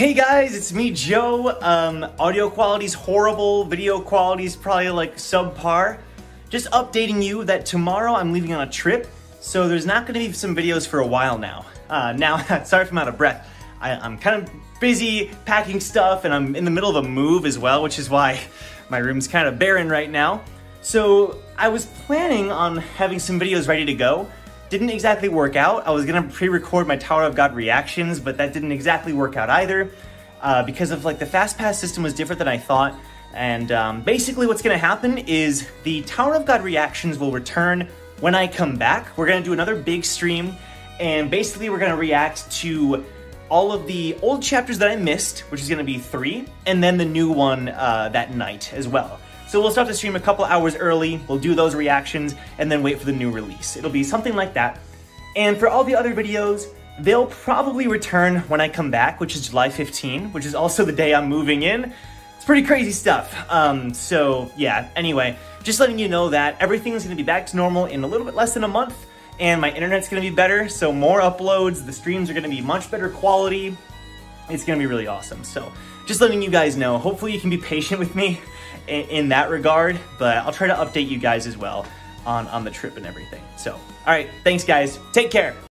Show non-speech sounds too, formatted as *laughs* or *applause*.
Hey guys, it's me, Joe. Um, audio quality's horrible, video quality's probably like subpar. Just updating you that tomorrow I'm leaving on a trip, so there's not gonna be some videos for a while now. Uh, now, *laughs* sorry if I'm out of breath. I, I'm kind of busy packing stuff and I'm in the middle of a move as well, which is why *laughs* my room's kind of barren right now. So I was planning on having some videos ready to go, didn't exactly work out. I was gonna pre-record my Tower of God reactions, but that didn't exactly work out either uh, because of like the fast pass system was different than I thought. And um, basically what's gonna happen is the Tower of God reactions will return when I come back. We're gonna do another big stream and basically we're gonna react to all of the old chapters that I missed, which is gonna be three, and then the new one uh, that night as well. So we'll start the stream a couple hours early, we'll do those reactions, and then wait for the new release. It'll be something like that. And for all the other videos, they'll probably return when I come back, which is July 15, which is also the day I'm moving in. It's pretty crazy stuff. Um, so yeah, anyway, just letting you know that everything's gonna be back to normal in a little bit less than a month, and my internet's gonna be better, so more uploads, the streams are gonna be much better quality. It's gonna be really awesome. So just letting you guys know, hopefully you can be patient with me *laughs* in, in that regard, but I'll try to update you guys as well on, on the trip and everything. So, all right, thanks guys. Take care.